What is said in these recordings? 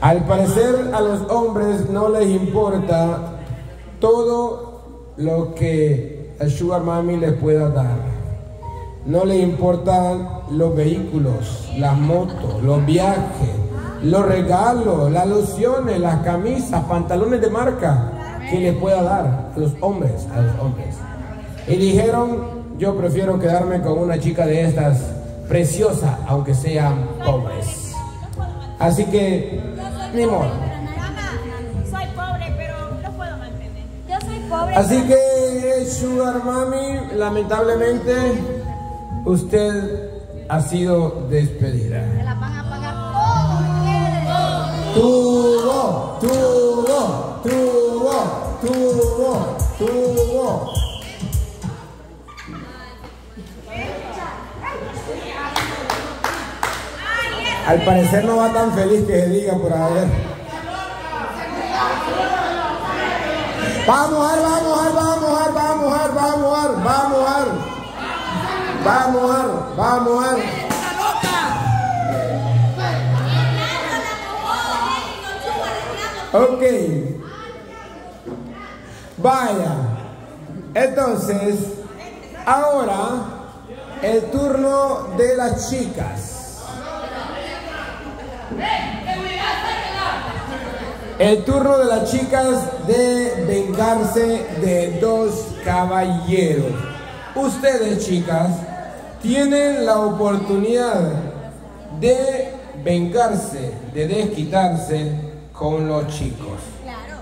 Al parecer a los hombres no les importa todo lo que el Sugar Mami les pueda dar. No les importan los vehículos, las motos, los viajes, los regalos, las lociones, las camisas, pantalones de marca que les pueda dar a los hombres, a los hombres. Y dijeron, yo prefiero quedarme con una chica de estas preciosa, aunque sean pobres. Así que, ni modo. Soy pobre, pero lo puedo mantener. Yo soy pobre. Así que, Sugar Mami, lamentablemente, usted ha sido despedida. Me la van a pagar todos ustedes. Tuvo, tuvo, Al parecer no va tan feliz que se diga por haber. Vamos a ver, vamos a ver, vamos a ver, vamos a ver, vamos a ver, vamos a ver. Vamos a ver, vamos a ver. Ok. Vaya. Entonces, ahora el turno de las chicas. El turno de las chicas de vengarse de dos caballeros. Ustedes, chicas, tienen la oportunidad de vengarse, de desquitarse con los chicos.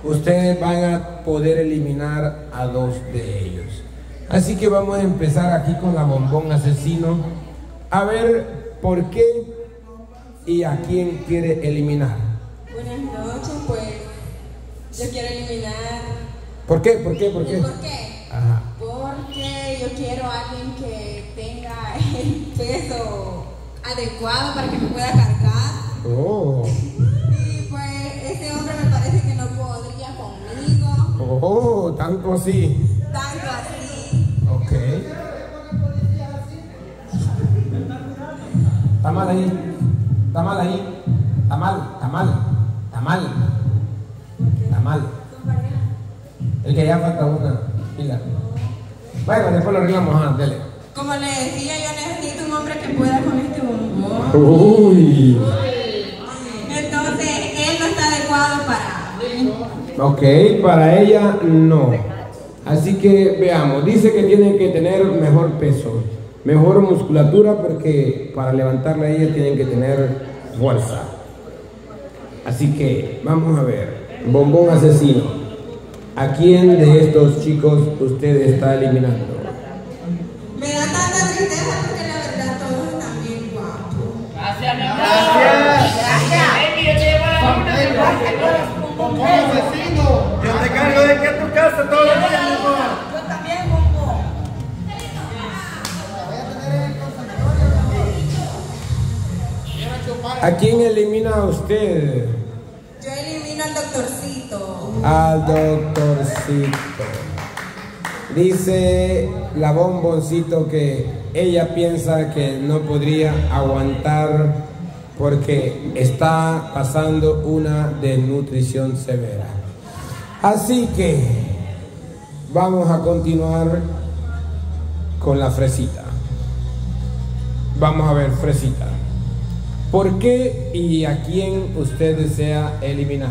Ustedes van a poder eliminar a dos de ellos. Así que vamos a empezar aquí con la bombón asesino. A ver por qué y a quién quiere eliminar. Buenas noches, pues yo quiero eliminar. ¿Por qué? ¿Por qué? ¿Por qué? ¿Y por qué? Ajá. Porque yo quiero a alguien que tenga el peso adecuado para que me pueda cargar. Oh, Y pues ese hombre me parece que no podría conmigo, oh, tanto así. tanto así. Ok. Está mal ahí. Está mal ahí. Está mal, está mal. Está mal. Está mal. El que ya falta una. Mira. Bueno, después lo arreglamos. Ah, dele. Como le decía, yo necesito un hombre que pueda con este bombón. Uy. Entonces, él no está adecuado para. Ok, para ella no. Así que veamos, dice que tienen que tener mejor peso, mejor musculatura porque para levantarla a ella tienen que tener fuerza. Así que vamos a ver, bombón asesino, ¿a quién de estos chicos usted está eliminando? Me da tanta tristeza porque la verdad todos están bien guapos. Yo te cargo de aquí a tu casa todos ¿A quién elimina usted? Yo elimino al doctorcito. Al doctorcito. Dice la bomboncito que ella piensa que no podría aguantar porque está pasando una desnutrición severa. Así que vamos a continuar con la fresita. Vamos a ver, fresita. ¿Por qué y a quién usted desea eliminar?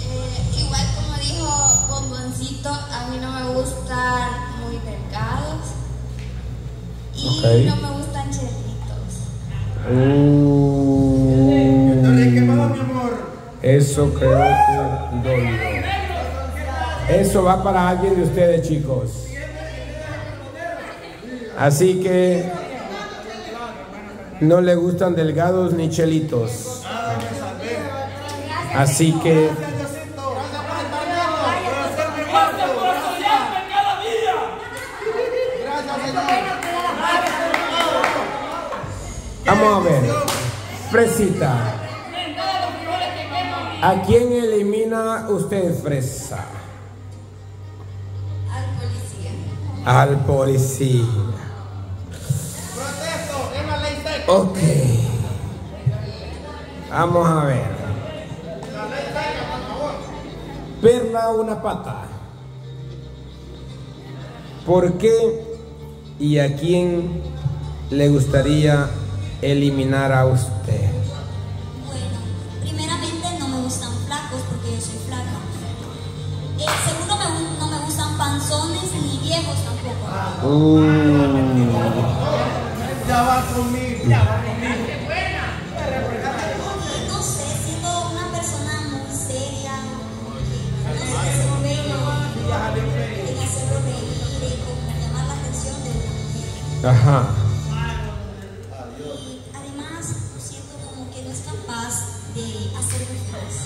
Eh, igual como dijo Bomboncito, a mí no me gustan muy delgados y Ok. no me gustan chelitos. Uh, Yo te quemado, mi amor. eso creo que dolió. Eso va para alguien de ustedes, chicos. Así que no le gustan delgados ni chelitos. Así que vamos a ver. Fresita. ¿A quién elimina usted, Fresa? Al policía. Al policía. Ok. Vamos a ver. Perla una pata. ¿Por qué y a quién le gustaría eliminar a usted? Bueno, primeramente no me gustan flacos porque yo soy flaca. Eh, me gu- no me gustan panzones ni viejos tampoco. Uh, Ya va conmigo, ya va conmigo. No sé, siendo una persona muy seria, en hacerlo reír y como llamar la atención de una mujer. ajá. Y además siento como que no es capaz de hacerme feliz.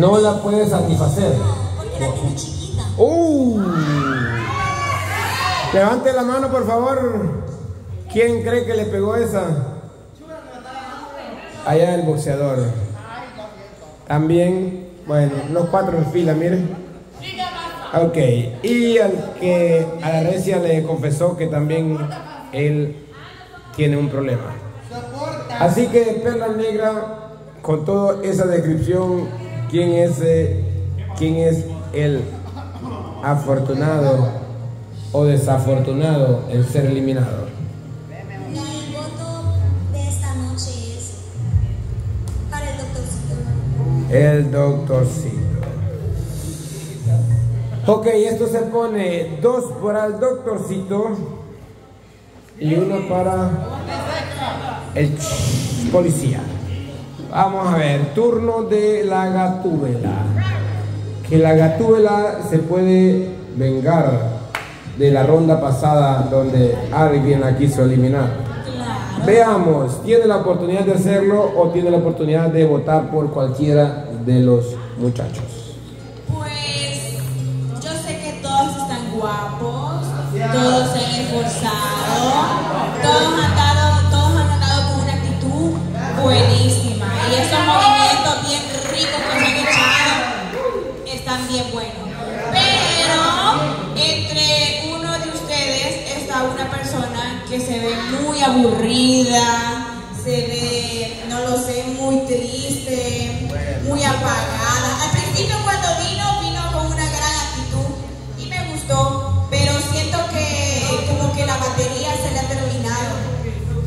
No la puede satisfacer. No, porque la tiene chiquita. Uh. Levante la mano, por favor. ¿Quién cree que le pegó esa? Allá el boxeador. También, bueno, los cuatro en fila, miren. Ok, y al que a la recia le confesó que también él tiene un problema. Así que Perla Negra, con toda esa descripción, ¿quién es, eh, quién es el afortunado o desafortunado en ser eliminado? El doctorcito. Ok, esto se pone dos para el doctorcito y uno para el policía. Vamos a ver, turno de la gatúbela. Que la gatúbela se puede vengar de la ronda pasada donde alguien la quiso eliminar. Veamos, ¿tiene la oportunidad de hacerlo o tiene la oportunidad de votar por cualquiera de los muchachos? Pues yo sé que todos están guapos, todos se han esforzado, todos han dado, todos han andado con una actitud buenísima y esos movimientos bien ricos que se han echado están bien buenos. Pero entre uno de ustedes está una persona que se ve muy aburrida, se ve, no lo sé, muy triste, muy apagada. Al principio cuando vino, vino con una gran actitud y me gustó, pero siento que como que la batería se le ha terminado.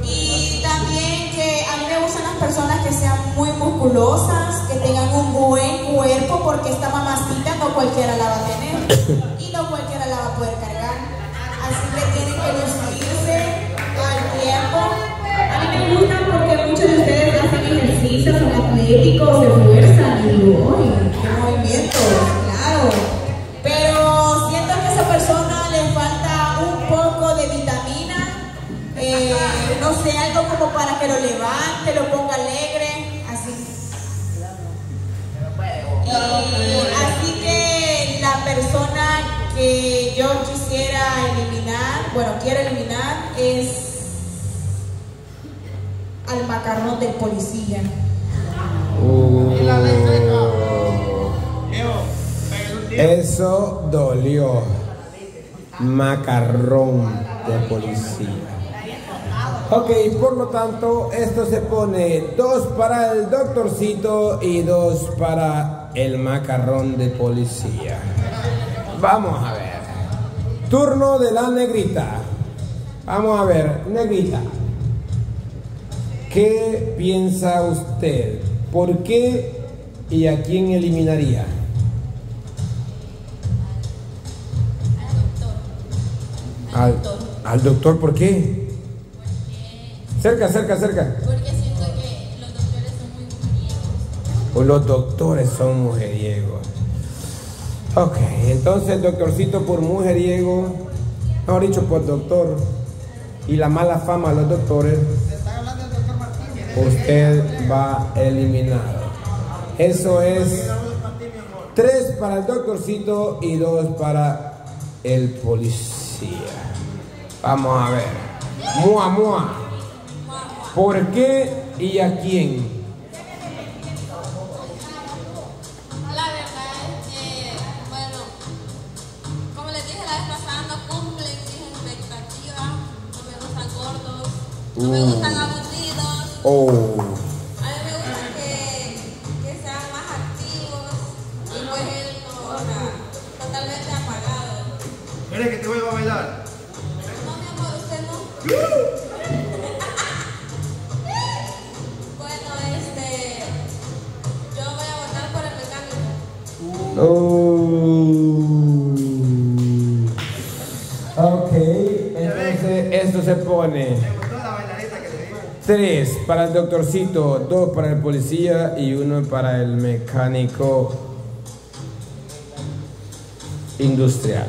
Y también que a mí me gustan las personas que sean muy musculosas, que tengan un buen cuerpo, porque esta mamacita no cualquiera la va a tener y no cualquiera la va a poder cargar. Así que tienen que lucirse atléticos, se esfuerzan y digo, ¡ay, qué movimientos! Claro. Pero siento que a esa persona le falta un poco de vitamina, eh, no sé, algo como para que lo levante, lo ponga alegre, así. Y así que la persona que yo quisiera eliminar, bueno, quiero eliminar es al macarrón del policía. Eso dolió. Macarrón de policía. Ok, por lo tanto, esto se pone dos para el doctorcito y dos para el macarrón de policía. Vamos a ver. Turno de la negrita. Vamos a ver, negrita. ¿Qué piensa usted? ¿Por qué y a quién eliminaría? Al, al doctor, ¿por qué? Cerca, cerca, cerca. Porque siento que los doctores son muy mujeriegos. O los doctores son mujeriegos. Ok, entonces el doctorcito por mujeriego, mejor dicho por doctor, y la mala fama a los doctores, usted va eliminado. Eso es tres para el doctorcito y dos para el policía. Vamos a ver. Mua, mua. ¿Por qué y a quién? La verdad Oh. A mí me gusta que, que sean más activos y pues él no, o sea, totalmente apagado. ¿Quieres que te vuelva a bailar? No, mi amor, usted no. bueno, este. Yo voy a votar por el mecánico. Oh. Ok, entonces esto se pone. 3 para el doctorcito, 2 para el policía y 1 para el mecánico industrial.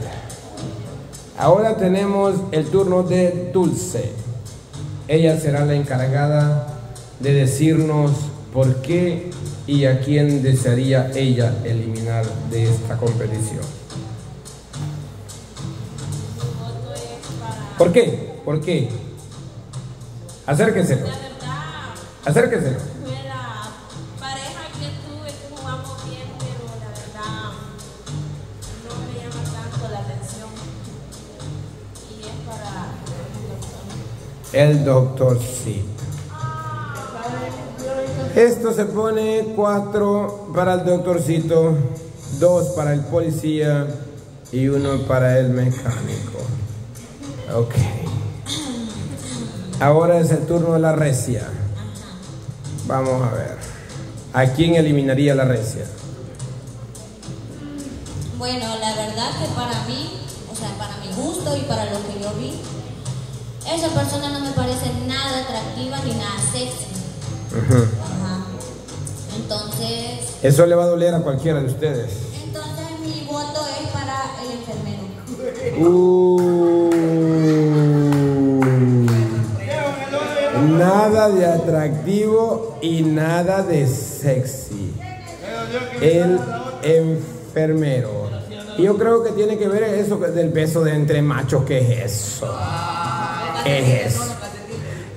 Ahora tenemos el turno de Dulce. Ella será la encargada de decirnos por qué y a quién desearía ella eliminar de esta competición. ¿Por qué? ¿Por qué? Acérquese. La verdad, Acérquese. fue la pareja que tuve que jugamos bien, pero la verdad no me llama tanto la atención. Y es para El doctor sí. Esto se pone 4 para el doctorcito, 2 para el policía y 1 para el mecánico. Ok. Ahora es el turno de la recia. Vamos a ver. ¿A quién eliminaría la recia? Bueno, la verdad que para mí, o sea, para mi gusto y para lo que yo vi, esa persona no me parece nada atractiva ni nada sexy. Ajá. Entonces, Eso le va a doler a cualquiera de ustedes. entonces mi voto es para el enfermero. Uh. Nada de atractivo y nada de sexy. El enfermero. Yo creo que tiene que ver eso del beso de entre machos. ¿Qué es eso? ¿Qué es eso?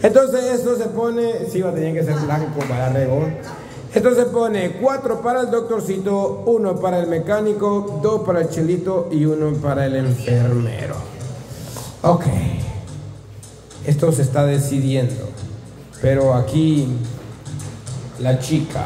Entonces esto se pone, sí va a tener que ser blanco para regón. Esto se pone 4 para el doctorcito, 1 para el mecánico, 2 para el chelito y 1 para el enfermero. Ok. Esto se está decidiendo. Pero aquí la chica